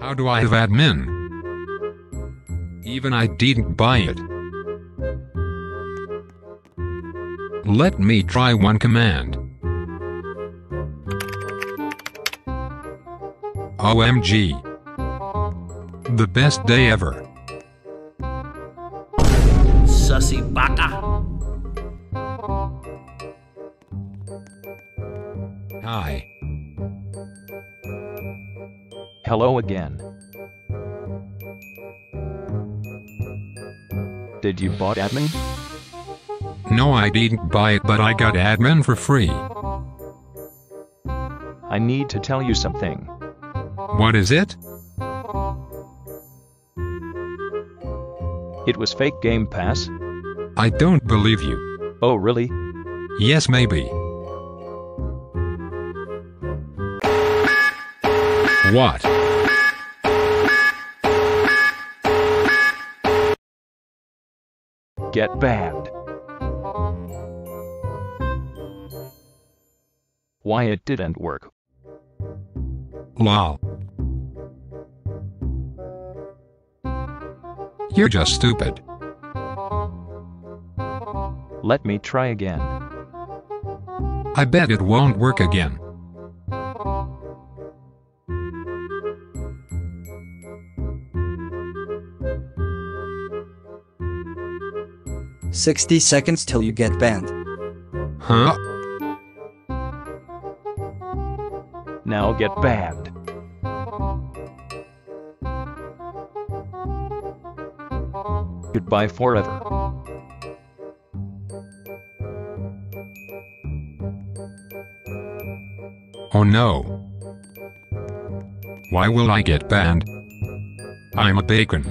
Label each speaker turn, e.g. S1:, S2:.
S1: How do I have admin? Even I didn't buy it. Let me try one command. OMG. The best day ever.
S2: Sussy baka.
S1: Hi.
S3: Hello again. Did you bought admin?
S1: No, I didn't buy it, but I got admin for free.
S3: I need to tell you something.
S1: What is it?
S3: It was fake Game Pass.
S1: I don't believe you.
S3: Oh really?
S1: Yes, maybe. What?
S3: Get banned. Why it didn't work.
S1: Lol. You're just stupid.
S3: Let me try again.
S1: I bet it won't work again.
S4: Sixty seconds till you get banned.
S1: Huh? Uh.
S3: Now get banned. Goodbye forever.
S1: Oh no. Why will I get banned? I'm a bacon.